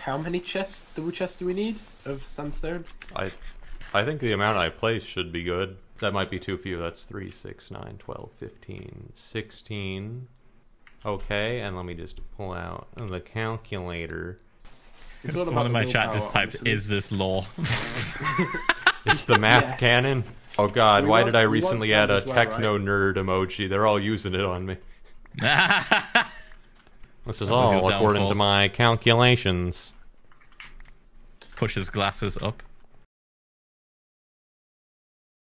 how many chests, double chests do we need of sandstone? I, I think the amount I place should be good. That might be too few. That's 3, 6, 9, 12, 15, 16. Okay, and let me just pull out the calculator. It's all Someone about in the my chat just typed, obviously. "Is this law?" It's the math Yes. cannon. Oh god, We why want- did I recently add a as well, techno nerd emoji? They're all using it on me. This is all according to my calculations. Pushes glasses up.